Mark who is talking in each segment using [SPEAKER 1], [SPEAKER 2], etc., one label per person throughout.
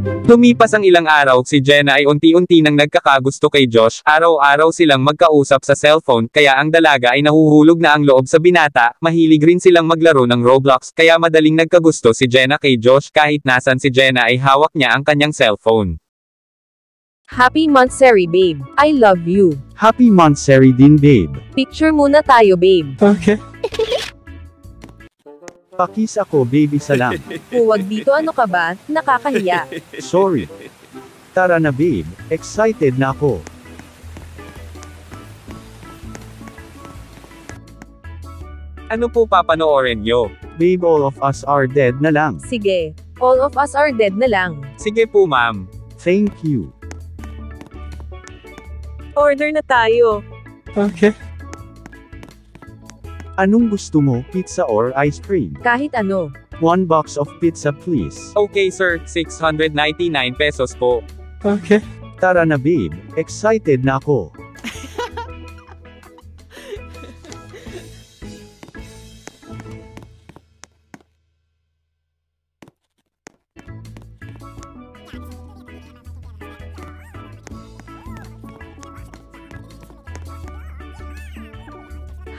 [SPEAKER 1] Lumipas ang ilang araw, si Jenna ay unti-unti nang nagkakagusto kay Josh, araw-araw silang magkausap sa cellphone, kaya ang dalaga ay nahuhulog na ang loob sa binata, mahilig rin silang maglaro ng Roblox, kaya madaling nagkagusto si Jenna kay Josh kahit nasan si Jenna ay hawak niya ang kanyang cellphone.
[SPEAKER 2] Happy Montsary babe. I love you.
[SPEAKER 3] Happy Montsary din babe.
[SPEAKER 2] Picture muna tayo babe.
[SPEAKER 3] Okay. Pakis ako babe isa lang.
[SPEAKER 2] Huwag dito ano ka ba, nakakahiya.
[SPEAKER 3] Sorry. Tara na babe, excited na ako.
[SPEAKER 1] Ano po papanoorin nyo?
[SPEAKER 3] Babe all of us are dead na lang.
[SPEAKER 2] Sige, all of us are dead na lang.
[SPEAKER 1] Sige po ma'am.
[SPEAKER 3] Thank you.
[SPEAKER 2] Order na tayo.
[SPEAKER 3] Okay. Anong gusto mo, pizza or ice cream?
[SPEAKER 2] Kahit ano.
[SPEAKER 3] One box of pizza please.
[SPEAKER 1] Okay sir, 699 pesos po.
[SPEAKER 3] Okay. Tara na babe, excited na ako.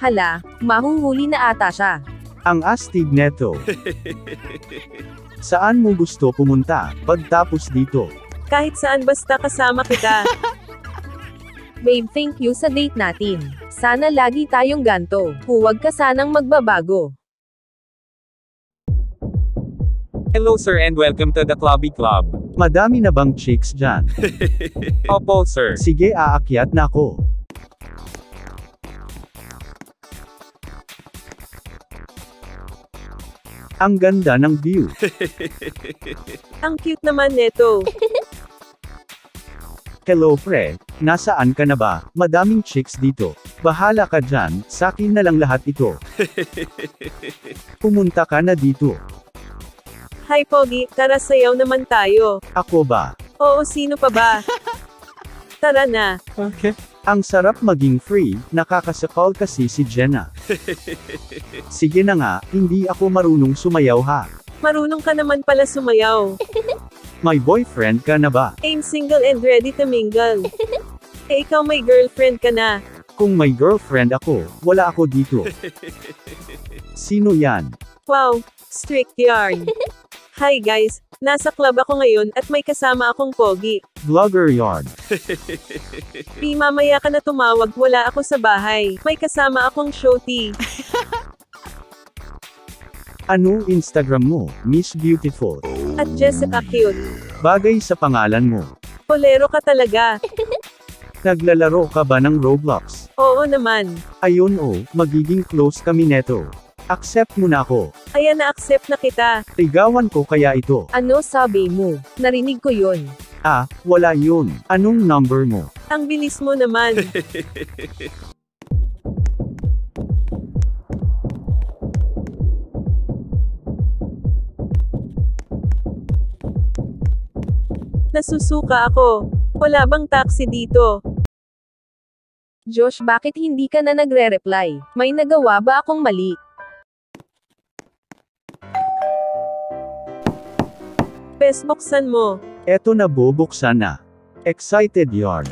[SPEAKER 2] Hala, mahuhuli na ata siya.
[SPEAKER 3] Ang astig neto. Saan mo gusto pumunta, pagtapos dito?
[SPEAKER 4] Kahit saan basta kasama kita.
[SPEAKER 2] Babe, thank you sa date natin. Sana lagi tayong ganto. Huwag ka sanang magbabago.
[SPEAKER 1] Hello sir and welcome to the Clubby Club.
[SPEAKER 3] Madami na bang chicks dyan?
[SPEAKER 1] Opo sir.
[SPEAKER 3] Sige aakyat na ako. Ang ganda ng view.
[SPEAKER 4] Ang cute naman neto.
[SPEAKER 3] Hello pre, nasaan ka na ba? Madaming chicks dito. Bahala ka dyan, sakin na lang lahat ito. Pumunta ka na dito.
[SPEAKER 4] Hi Pogi, tara sayaw naman tayo.
[SPEAKER 3] Ako ba?
[SPEAKER 4] Oo, sino pa ba? Tara na.
[SPEAKER 3] Okay. Ang sarap maging free, nakakasakal kasi si Jenna. Sige na nga, hindi ako marunong sumayaw ha.
[SPEAKER 4] Marunong ka naman pala sumayaw.
[SPEAKER 3] May boyfriend ka na ba?
[SPEAKER 4] Aim single and ready to mingle. Eh ikaw may girlfriend ka na.
[SPEAKER 3] Kung may girlfriend ako, wala ako dito. Sino yan?
[SPEAKER 4] Wow, strict yarn. Hi guys, nasa club ako ngayon at may kasama akong Pogi.
[SPEAKER 3] Vlogger yard.
[SPEAKER 4] Di mamaya ka na tumawag, wala ako sa bahay. May kasama akong showty.
[SPEAKER 3] Ano Instagram mo, Miss Beautiful?
[SPEAKER 4] At Jessica Cute.
[SPEAKER 3] Bagay sa pangalan mo.
[SPEAKER 4] Polero ka talaga.
[SPEAKER 3] Naglalaro ka ba ng Roblox?
[SPEAKER 4] Oo naman.
[SPEAKER 3] Ayun oh, magiging close kami neto. Accept mo na ako.
[SPEAKER 4] Ayan na-accept na kita.
[SPEAKER 3] Ligawan ko kaya ito.
[SPEAKER 2] Ano sabi mo? Narinig ko yun.
[SPEAKER 3] Ah, wala yun. Anong number mo?
[SPEAKER 4] Ang bilis mo naman. Nasusuka ako. Wala bang taxi dito?
[SPEAKER 2] Josh, bakit hindi ka na nagre-reply? May nagawa ba akong mali?
[SPEAKER 4] Bes, buksan mo.
[SPEAKER 3] Eto na bubuksan na. Excited yard.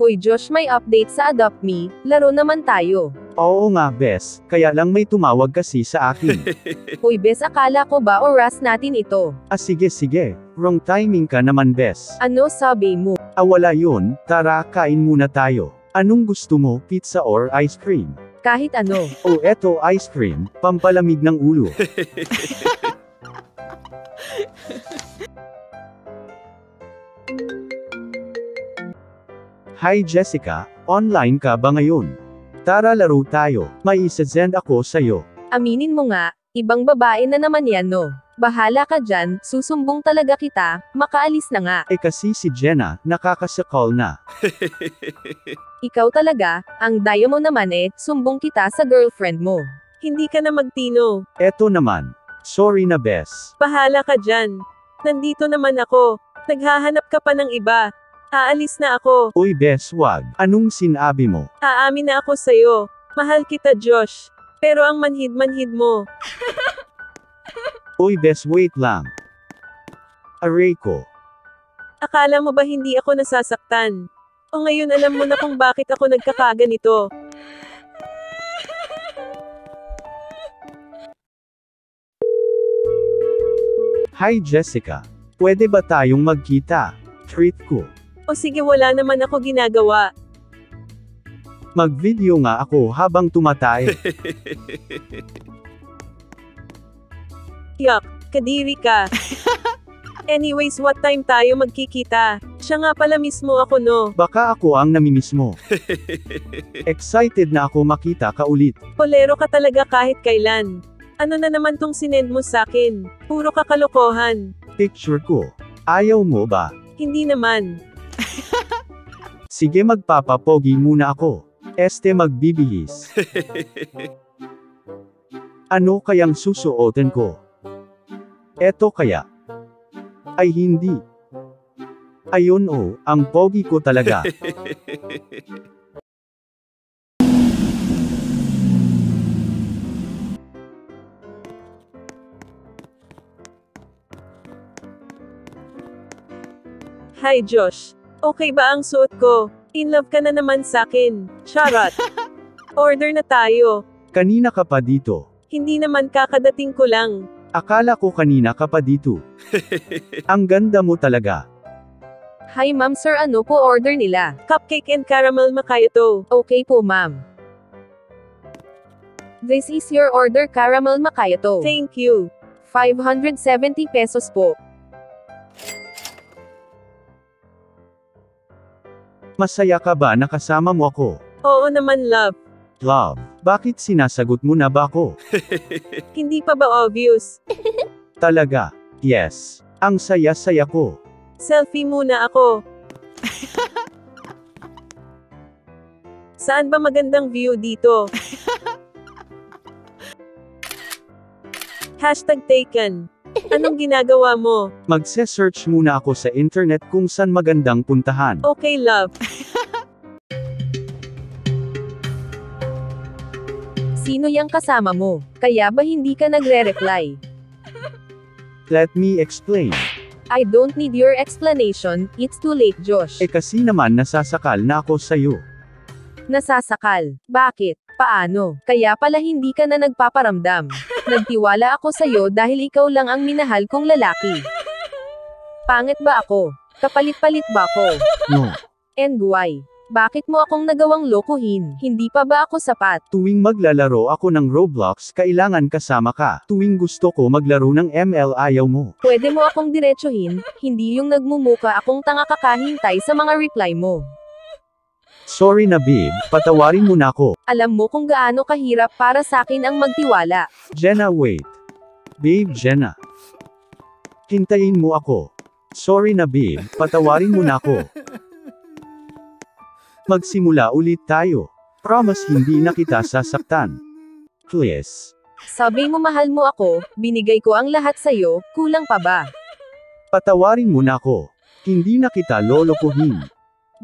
[SPEAKER 2] Hoy Josh, may update sa Adopt Me. Laro naman tayo.
[SPEAKER 3] Oo nga bes, kaya lang may tumawag kasi sa akin.
[SPEAKER 2] Hoy bes, akala ko ba oras natin ito?
[SPEAKER 3] ah sige sige, wrong timing ka naman bes.
[SPEAKER 2] Ano sabi mo?
[SPEAKER 3] Ah wala yun, tara kain muna tayo. Anong gusto mo, pizza or ice cream?
[SPEAKER 2] Kahit ano.
[SPEAKER 3] O eto ice cream, pampalamig ng ulo. Hi Jessica, online ka ba ngayon? Tara laro tayo, may isa-send ako sa'yo.
[SPEAKER 2] Aminin mo nga, ibang babae na naman yan no. Bahala ka dyan, susumbong talaga kita, makaalis na nga.
[SPEAKER 3] Eh kasi si Jenna, nakakasakal na.
[SPEAKER 2] Ikaw talaga, ang daya mo naman eh, sumbong kita sa girlfriend mo.
[SPEAKER 4] Hindi ka na magtino.
[SPEAKER 3] Eto naman. Sorry na bes.
[SPEAKER 4] Bahala ka dyan. Nandito naman ako. Naghahanap ka pa ng iba. Aalis na ako.
[SPEAKER 3] Uy bes wag. Anong sinabi mo?
[SPEAKER 4] Aamin na ako sa'yo. Mahal kita, Josh. Pero ang manhid-manhid mo.
[SPEAKER 3] Uy bes wait lang. Aray ko.
[SPEAKER 4] Akala mo ba hindi ako nasasaktan? O ngayon alam mo na kung bakit ako nagkakaganito.
[SPEAKER 3] Hi Jessica. Pwede ba tayong magkita? Treat ko.
[SPEAKER 4] O sige wala naman ako ginagawa.
[SPEAKER 3] Mag-video nga ako habang tumatay.
[SPEAKER 4] Yuck, kadiri ka. Anyways, what time tayo magkikita? Siya nga pala mismo ako no.
[SPEAKER 3] Baka ako ang namimiss mo. Excited na ako makita ka ulit.
[SPEAKER 4] Polero ka talaga kahit kailan. Ano na naman tong sinend mo sakin? Puro kakalokohan.
[SPEAKER 3] Picture ko. Ayaw mo ba?
[SPEAKER 4] Hindi naman.
[SPEAKER 3] Sige magpapapogi muna ako. Este magbibihis. Ano kayang susuotin ko? Eto kaya? Ay hindi. Ayun oh, ang pogi ko talaga.
[SPEAKER 4] Hi Josh. Okay ba ang suot ko? In love ka na naman sakin. Charot. Order na tayo.
[SPEAKER 3] Kanina ka pa dito.
[SPEAKER 4] Hindi naman kakadating ko lang.
[SPEAKER 3] Akala ko kanina ka pa dito. Ang ganda mo talaga.
[SPEAKER 2] Hi ma'am sir ano po order nila?
[SPEAKER 4] Cupcake and caramel macchiato.
[SPEAKER 2] Okay po ma'am. This is your order caramel macchiato.
[SPEAKER 4] Thank you.
[SPEAKER 2] 570 pesos po.
[SPEAKER 3] Masaya ka ba nakasama mo ako?
[SPEAKER 4] Oo naman love.
[SPEAKER 3] Love, bakit sinasagot mo na ba ako?
[SPEAKER 4] Hindi pa ba obvious?
[SPEAKER 3] Talaga. Yes. Ang saya-saya ko.
[SPEAKER 4] Selfie muna ako. Saan ba magandang view dito? Hashtag taken. Anong ginagawa mo?
[SPEAKER 3] Magse-search muna ako sa internet kung saan magandang puntahan.
[SPEAKER 4] Okay love.
[SPEAKER 2] Sino yang kasama mo? Kaya ba hindi ka nagre-reply?
[SPEAKER 3] Let me explain.
[SPEAKER 2] I don't need your explanation, it's too late Josh.
[SPEAKER 3] Eh kasi naman nasasakal na ako sa'yo.
[SPEAKER 2] Nasasakal. Bakit? Paano? Kaya pala hindi ka na nagpaparamdam. Nagtiwala ako sa'yo dahil ikaw lang ang minahal kong lalaki. Pangit ba ako? Kapalit-palit ba ako?
[SPEAKER 3] No.
[SPEAKER 2] And why? Bakit mo akong nagawang lokohin? Hindi pa ba ako sapat?
[SPEAKER 3] Tuwing maglalaro ako ng Roblox kailangan kasama ka. Tuwing gusto ko maglaro ng ML ayaw mo.
[SPEAKER 2] Pwede mo akong diretsuhin, hindi yung nagmumuka akong tanga kakahintay sa mga reply mo.
[SPEAKER 3] Sorry na babe, patawarin mo na ako.
[SPEAKER 2] Alam mo kung gaano kahirap para sa akin ang magtiwala.
[SPEAKER 3] Jenna wait. Babe Jenna. Hintayin mo ako. Sorry na babe, patawarin mo na ako. Magsimula ulit tayo. Promise hindi na kita sasaktan. Please.
[SPEAKER 2] Sabi mo mahal mo ako, binigay ko ang lahat sa'yo, kulang pa ba?
[SPEAKER 3] Patawarin mo na ako. Hindi na kita lolokohin.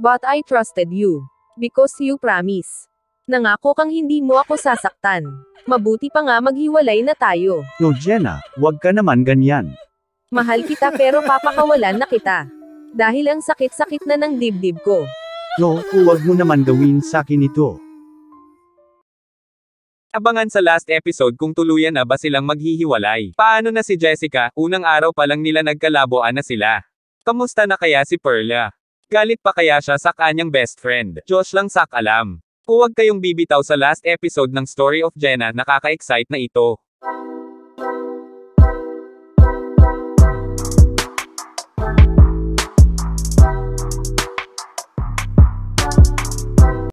[SPEAKER 2] But I trusted you. Because you promise. Nangako kang hindi mo ako sasaktan. Mabuti pa nga maghiwalay na tayo.
[SPEAKER 3] No Jenna, wag ka naman ganyan.
[SPEAKER 2] Mahal kita pero papakawalan na kita. Dahil ang sakit-sakit na ng dibdib ko.
[SPEAKER 3] No, huwag mo naman gawin sa akin ito.
[SPEAKER 1] Abangan sa last episode kung tuluyan na ba silang maghihiwalay. Paano na si Jessica, unang araw pa lang nila nagkalaboan na sila. Kamusta na kaya si Perla? Galit pa kaya siya sa kanyang best friend? Josh lang sak alam. Huwag kayong bibitaw sa last episode ng Story of Jenna nakaka-excite na ito.